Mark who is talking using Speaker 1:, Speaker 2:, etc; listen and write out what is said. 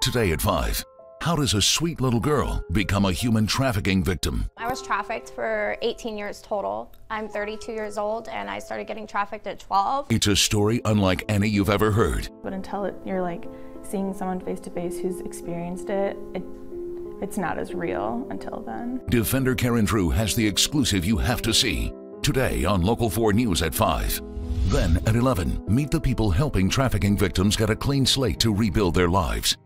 Speaker 1: Today at 5. How does a sweet little girl become a human trafficking victim?
Speaker 2: I was trafficked for 18 years total. I'm 32 years old and I started getting trafficked at 12.
Speaker 1: It's a story unlike any you've ever heard.
Speaker 3: But until it, you're like seeing someone face to face who's experienced it, it, it's not as real until then.
Speaker 1: Defender Karen Drew has the exclusive you have to see. Today on Local 4 News at 5. Then at 11, meet the people helping trafficking victims get a clean slate to rebuild their lives.